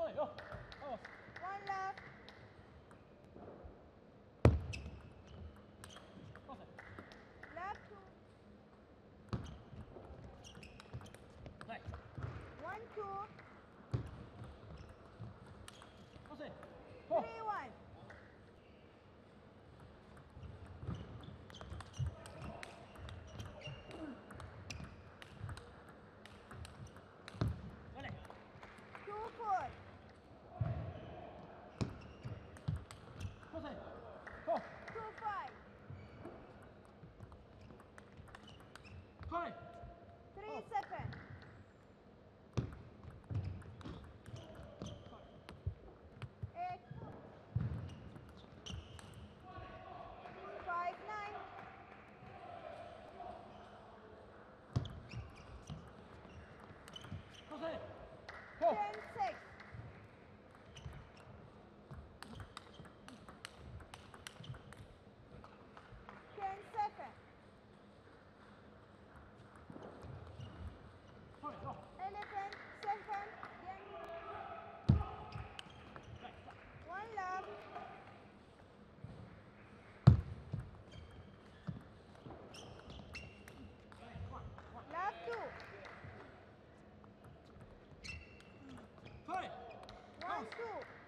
Sorry, go. Oh. One left. Left two. Right. One, two. Pause. Oh. 10 6. Go, go.